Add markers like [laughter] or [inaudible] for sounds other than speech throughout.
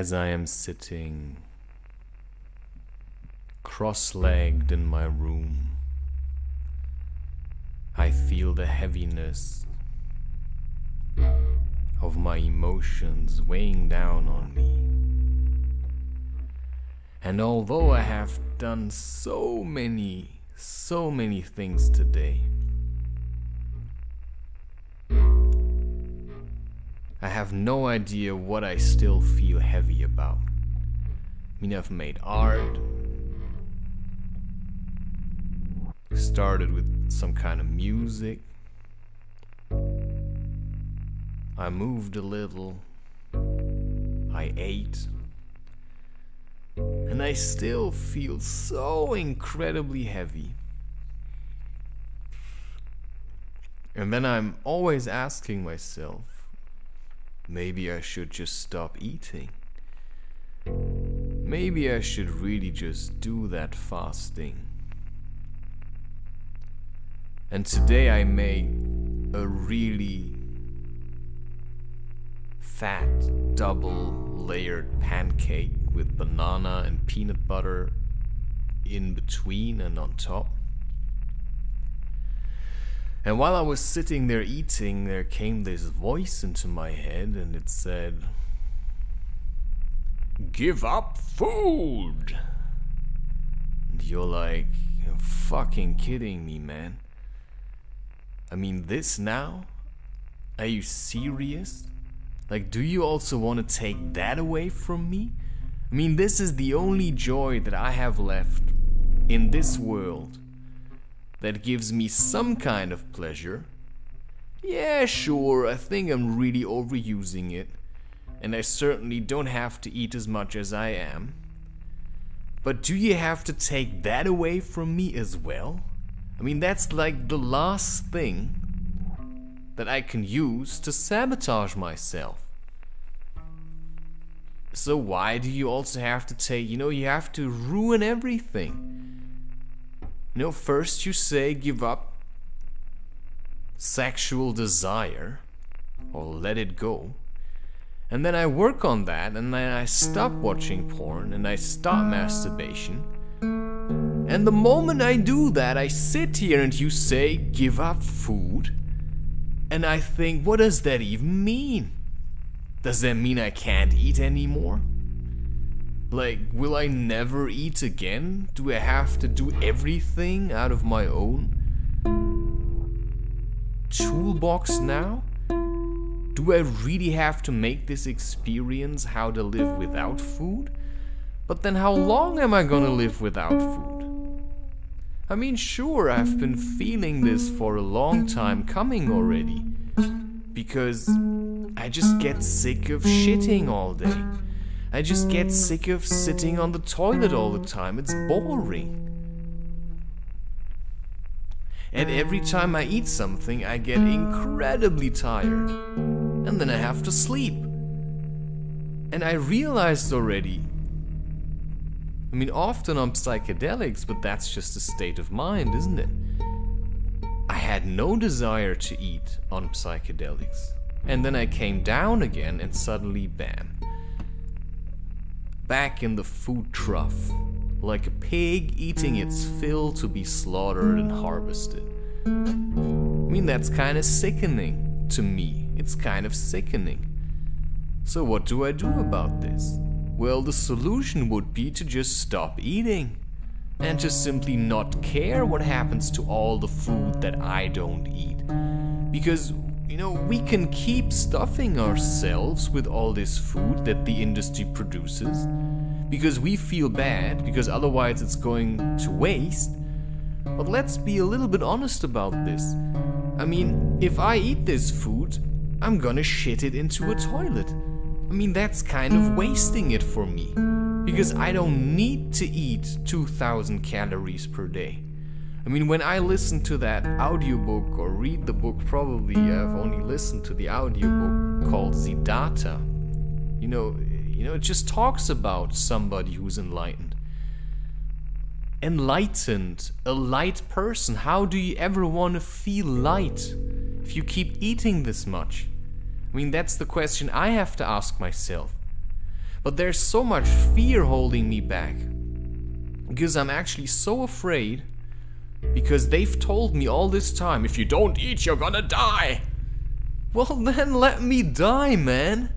As I am sitting cross legged in my room, I feel the heaviness of my emotions weighing down on me. And although I have done so many, so many things today, I have no idea what I still feel heavy about. I mean, I've made art, started with some kind of music, I moved a little, I ate, and I still feel so incredibly heavy. And then I'm always asking myself, maybe I should just stop eating. Maybe I should really just do that fasting. And today I made a really fat double layered pancake with banana and peanut butter in between and on top. And while I was sitting there eating, there came this voice into my head and it said, Give up food! And you're like, You're fucking kidding me, man. I mean, this now? Are you serious? Like, do you also want to take that away from me? I mean, this is the only joy that I have left in this world that gives me some kind of pleasure. Yeah, sure, I think I'm really overusing it, and I certainly don't have to eat as much as I am. But do you have to take that away from me as well? I mean, that's like the last thing that I can use to sabotage myself. So why do you also have to take, you know, you have to ruin everything? You know, first you say give up sexual desire or let it go. And then I work on that and then I stop watching porn and I stop masturbation. And the moment I do that, I sit here and you say give up food. And I think, what does that even mean? Does that mean I can't eat anymore? Like, will I never eat again? Do I have to do everything out of my own toolbox now? Do I really have to make this experience how to live without food? But then how long am I gonna live without food? I mean, sure, I've been feeling this for a long time coming already. Because I just get sick of shitting all day. I just get sick of sitting on the toilet all the time. It's boring. And every time I eat something, I get incredibly tired. And then I have to sleep. And I realized already. I mean, often on psychedelics, but that's just a state of mind, isn't it? I had no desire to eat on psychedelics. And then I came down again, and suddenly, bam back in the food trough, like a pig eating its fill to be slaughtered and harvested. I mean, that's kind of sickening to me. It's kind of sickening. So, what do I do about this? Well, the solution would be to just stop eating and just simply not care what happens to all the food that I don't eat. Because, you know, we can keep stuffing ourselves with all this food that the industry produces because we feel bad, because otherwise it's going to waste. But let's be a little bit honest about this. I mean, if I eat this food, I'm gonna shit it into a toilet. I mean, that's kind of wasting it for me. Because I don't need to eat 2000 calories per day. I mean, when I listen to that audiobook or read the book, probably I've only listened to the audiobook called Siddhartha. You know, you know, it just talks about somebody who's enlightened. Enlightened, a light person. How do you ever want to feel light if you keep eating this much? I mean, that's the question I have to ask myself. But there's so much fear holding me back. Because I'm actually so afraid. Because they've told me all this time if you don't eat, you're gonna die. Well, [laughs] then let me die, man.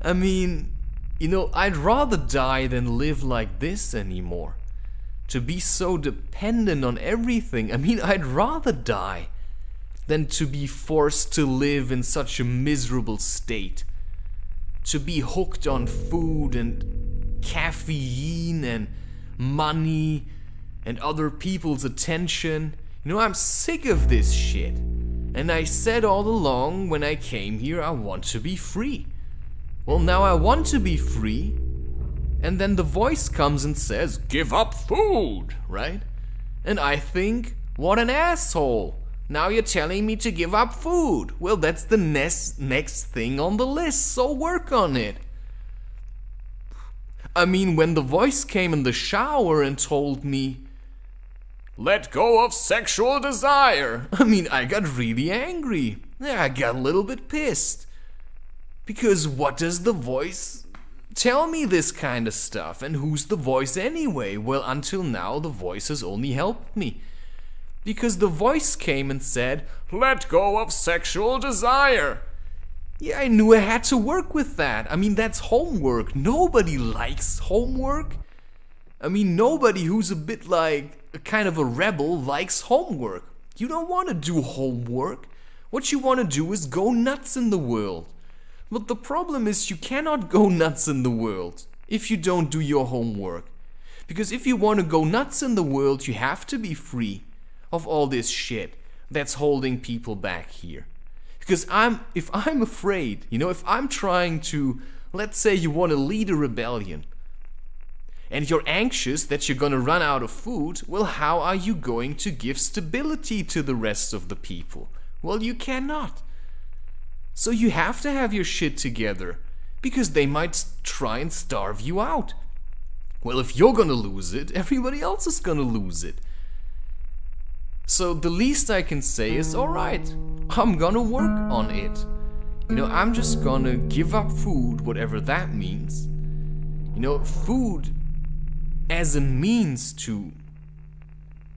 I mean, you know, I'd rather die than live like this anymore. To be so dependent on everything. I mean, [laughs] I'd rather die than to be forced to live in such a miserable state. To be hooked on food and caffeine and money and other people's attention. You know, I'm sick of this shit. And I said all along when I came here, I want to be free. Well, now I want to be free. And then the voice comes and says, Give up food, right? And I think, What an asshole. Now you're telling me to give up food. Well, that's the next, next thing on the list, so work on it. I mean, when the voice came in the shower and told me, let go of sexual desire. [laughs] I mean, I got really angry. I got a little bit pissed. Because what does the voice tell me this kind of stuff? And who's the voice anyway? Well, until now, the voice has only helped me. Because the voice came and said, Let go of sexual desire. Yeah, I knew I had to work with that. I mean, that's homework. Nobody likes homework. I mean, nobody who's a bit like kind of a rebel likes homework. You don't want to do homework. What you want to do is go nuts in the world. But the problem is you cannot go nuts in the world if you don't do your homework. Because if you want to go nuts in the world, you have to be free of all this shit that's holding people back here. Because I'm if I'm afraid, you know, if I'm trying to let's say you want to lead a rebellion and you're anxious that you're going to run out of food, well, how are you going to give stability to the rest of the people? Well, you cannot. So you have to have your shit together because they might try and starve you out. Well, if you're gonna lose it, everybody else is gonna lose it. So the least I can say is alright, I'm gonna work on it. You know, I'm just gonna give up food, whatever that means. You know, food as a means to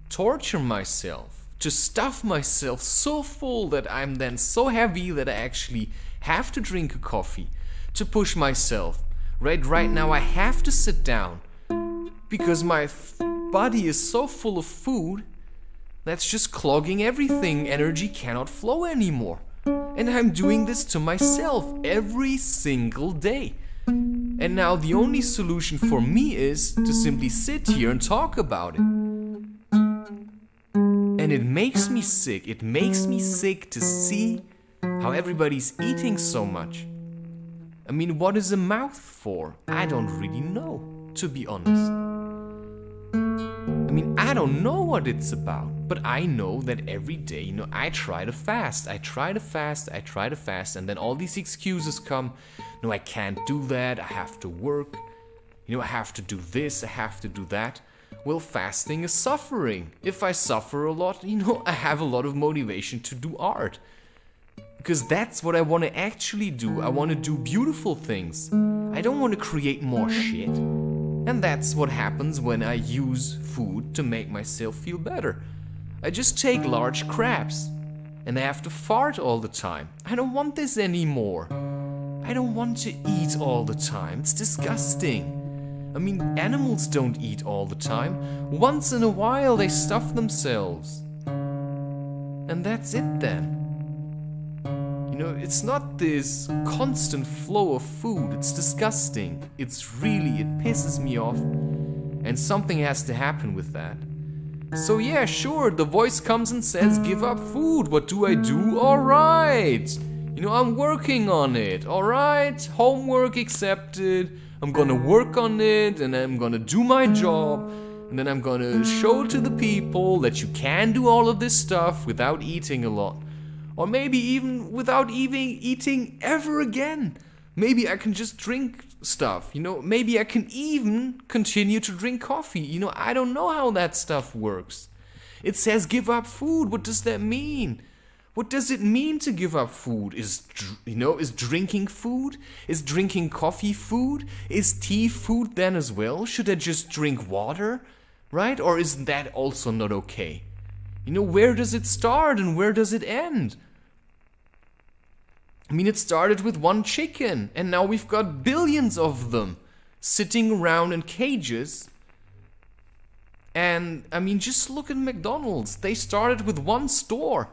torture myself, to stuff myself so full that I'm then so heavy that I actually have to drink a coffee to push myself. Right right now I have to sit down because my body is so full of food that's just clogging everything. Energy cannot flow anymore. And I'm doing this to myself every single day. And now the only solution for me is to simply sit here and talk about it. And it makes me sick. It makes me sick to see how everybody's eating so much. I mean, what is a mouth for? I don't really know, to be honest. I mean, I don't know what it's about, but I know that every day, you know, I try to fast. I try to fast, I try to fast, and then all these excuses come no, I can't do that, I have to work, you know, I have to do this, I have to do that. Well, fasting is suffering. If I suffer a lot, you know, I have a lot of motivation to do art. Because that's what I want to actually do. I want to do beautiful things. I don't want to create more shit. And that's what happens when I use food to make myself feel better. I just take large crabs. And I have to fart all the time. I don't want this anymore. I don't want to eat all the time. It's disgusting. I mean, animals don't eat all the time. Once in a while, they stuff themselves. And that's it then. You know, it's not this constant flow of food. It's disgusting. It's really, it pisses me off. And something has to happen with that. So yeah, sure, the voice comes and says, give up food. What do I do? Alright. You know, I'm working on it, alright? Homework accepted. I'm gonna work on it and I'm gonna do my job. And then I'm gonna show to the people that you can do all of this stuff without eating a lot. Or maybe even without even eating ever again. Maybe I can just drink stuff, you know? Maybe I can even continue to drink coffee. You know, I don't know how that stuff works. It says give up food. What does that mean? What does it mean to give up food? Is you know, is drinking food? Is drinking coffee food? Is tea food then as well? Should I just drink water? Right? Or is that also not okay? You know, where does it start and where does it end? I mean, it started with one chicken, and now we've got billions of them sitting around in cages. And I mean, just look at McDonald's. They started with one store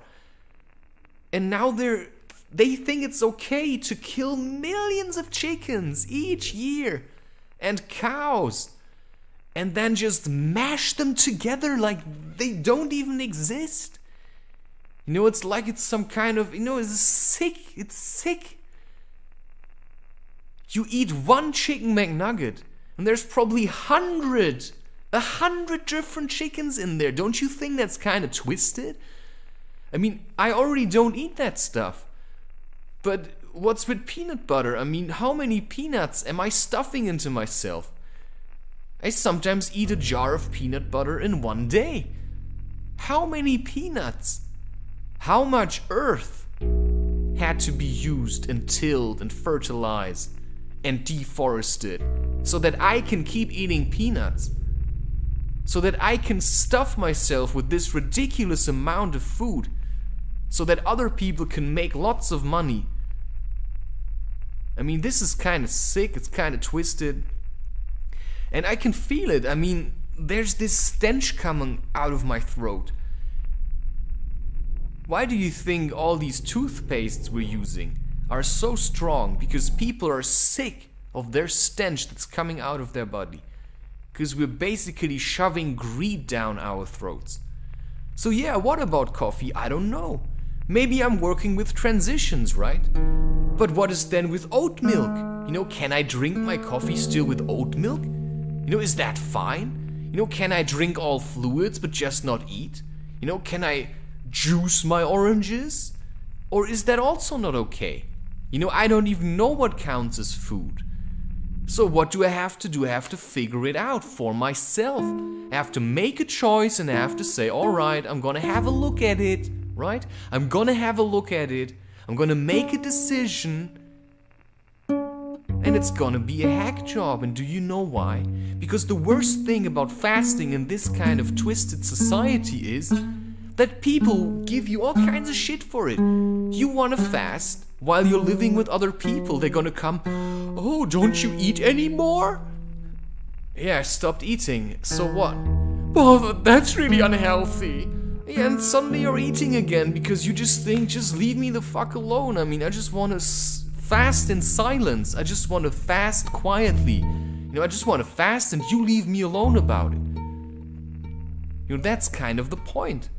and now they're they think it's okay to kill millions of chickens each year and cows and then just mash them together like they don't even exist. You know, it's like it's some kind of, you know, it's sick. It's sick. You eat one chicken McNugget, and there's probably hundred, a hundred different chickens in there. Don't you think that's kind of twisted? I mean, I already don't eat that stuff. But what's with peanut butter? I mean, how many peanuts am I stuffing into myself? I sometimes eat a jar of peanut butter in one day. How many peanuts? How much earth had to be used and tilled and fertilized and deforested so that I can keep eating peanuts? So that I can stuff myself with this ridiculous amount of food so that other people can make lots of money. I mean, this is kind of sick, it's kind of twisted. And I can feel it. I mean, there's this stench coming out of my throat. Why do you think all these toothpastes we're using are so strong? Because people are sick of their stench that's coming out of their body. Because we're basically shoving greed down our throats. So, yeah, what about coffee? I don't know. Maybe I'm working with transitions, right? But what is then with oat milk? You know, can I drink my coffee still with oat milk? You know, is that fine? You know, can I drink all fluids but just not eat? You know, can I juice my oranges? Or is that also not okay? You know, I don't even know what counts as food. So, what do I have to do? I have to figure it out for myself. I have to make a choice and I have to say, alright, I'm gonna have a look at it right? I'm gonna have a look at it, I'm gonna make a decision, and it's gonna be a hack job. And do you know why? Because the worst thing about fasting in this kind of twisted society is that people give you all kinds of shit for it. You wanna fast while you're living with other people, they're gonna come, Oh, don't you eat anymore? Yeah, I stopped eating. So what? Well, that's really unhealthy. Yeah, and suddenly you're eating again because you just think, just leave me the fuck alone. I mean, I just s- fast in silence. I just want to fast quietly. You know, I just want to fast and you leave me alone about it. You know, that's kind of the point.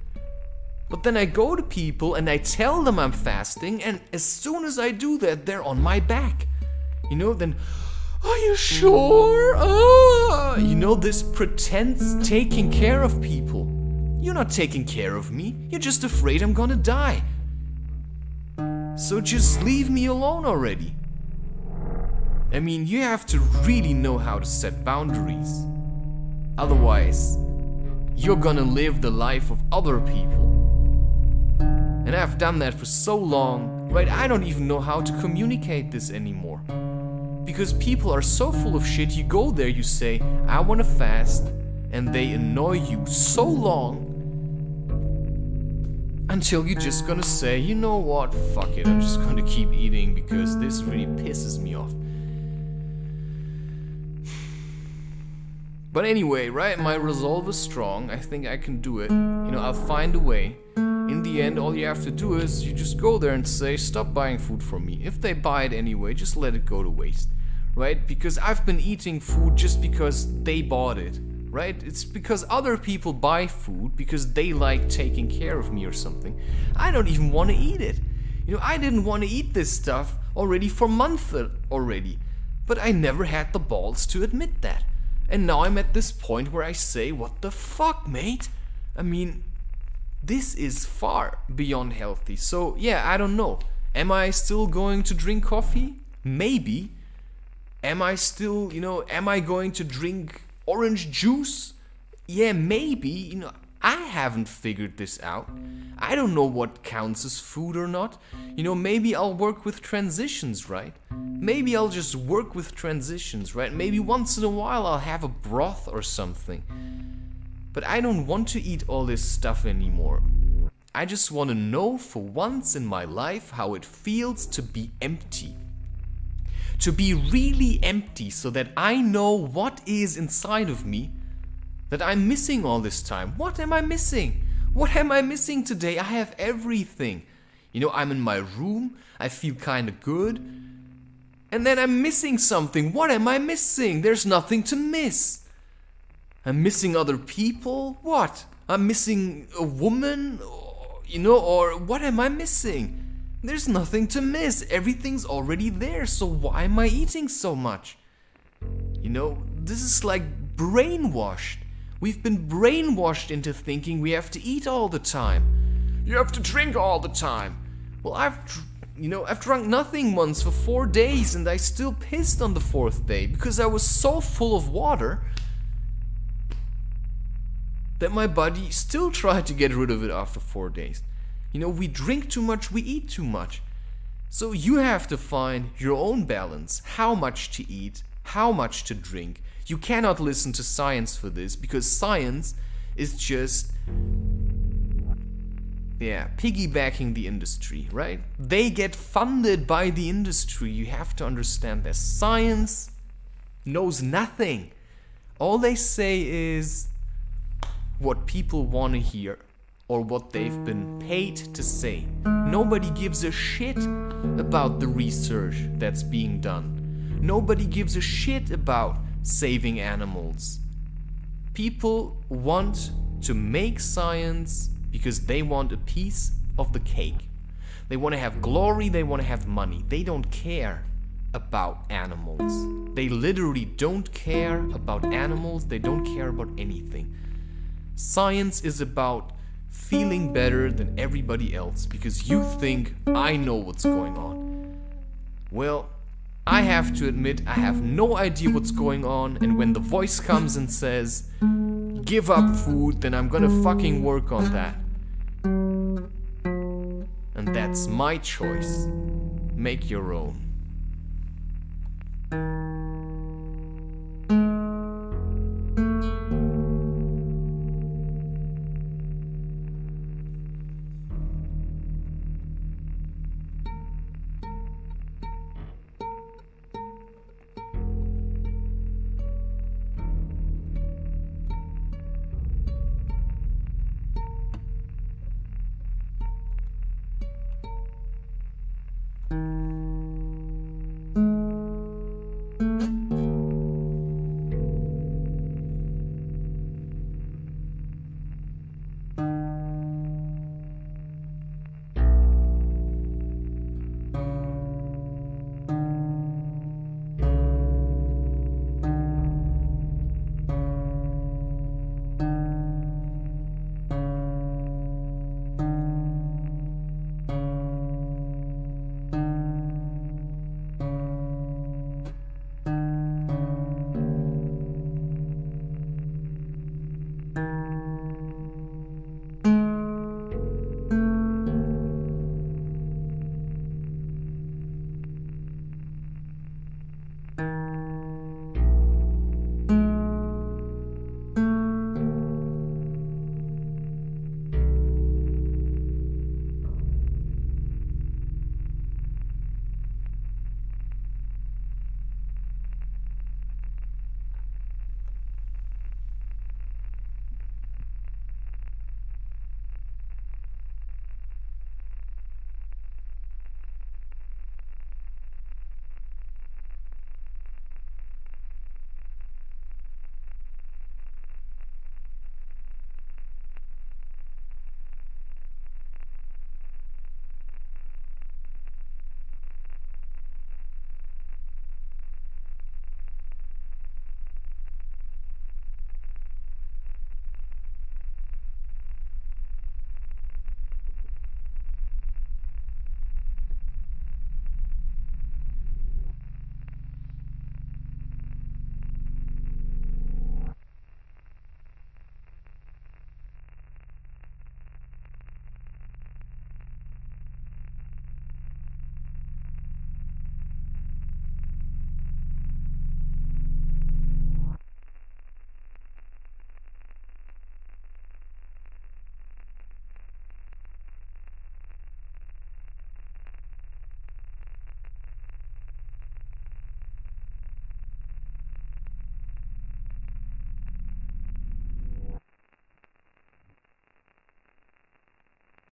But then I go to people and I tell them I'm fasting, and as soon as I do that, they're on my back. You know, then, are you sure? Ah! You know, this pretends taking care of people. You're not taking care of me. You're just afraid I'm gonna die. So just leave me alone already. I mean, you have to really know how to set boundaries. Otherwise, you're gonna live the life of other people. And I've done that for so long, right? I don't even know how to communicate this anymore. Because people are so full of shit, you go there, you say, I wanna fast, and they annoy you so long until you're just gonna say, you know what, fuck it, I'm just gonna keep eating because this really pisses me off. [sighs] But anyway, right, my resolve is strong. I think I can do it. You know, I'll find a way. In the end, all you have to do is you just go there and say, stop buying food from me. If they buy it anyway, just let it go to waste. Right? Because I've been eating food just because they bought it right? It's because other people buy food because they like taking care of me or something. I don't even want to eat it. You know, I didn't want to eat this stuff already for months already, but I never had the balls to admit that. And now I'm at this point where I say, what the fuck, mate? I mean, this is far beyond healthy. So, yeah, I don't know. Am I still going to drink coffee? Maybe. Am I still, you know, am I going to drink orange juice? Yeah, maybe. You know, I haven't figured this out. I don't know what counts as food or not. You know, maybe I'll work with transitions, right? Maybe I'll just work with transitions, right? Maybe once in a while I'll have a broth or something. But I don't want to eat all this stuff anymore. I just want to know for once in my life how it feels to be empty. To be really empty so that I know what is inside of me that I'm missing all this time. What am I missing? What am I missing today? I have everything. You know, I'm in my room, I feel kind of good, and then I'm missing something. What am I missing? There's nothing to miss. I'm missing other people? What? I'm missing a woman? You know, or what am I missing? There's nothing to miss. Everything's already there, so why am I eating so much? You know, this is like brainwashed. We've been brainwashed into thinking we have to eat all the time. You have to drink all the time. Well, I've, you know, I've drunk nothing once for four days and I still pissed on the fourth day because I was so full of water that my body still tried to get rid of it after four days. You know, we drink too much, we eat too much. So you have to find your own balance how much to eat, how much to drink. You cannot listen to science for this because science is just yeah, piggybacking the industry, right? They get funded by the industry. You have to understand that science knows nothing. All they say is what people want to hear or what they've been paid to say. Nobody gives a shit about the research that's being done. Nobody gives a shit about saving animals. People want to make science because they want a piece of the cake. They want to have glory, they want to have money. They don't care about animals. They literally don't care about animals, they don't care about anything. Science is about feeling better than everybody else because you think I know what's going on. Well, I have to admit I have no idea what's going on and when the voice comes and says give up food then I'm gonna fucking work on that. And that's my choice. Make your own.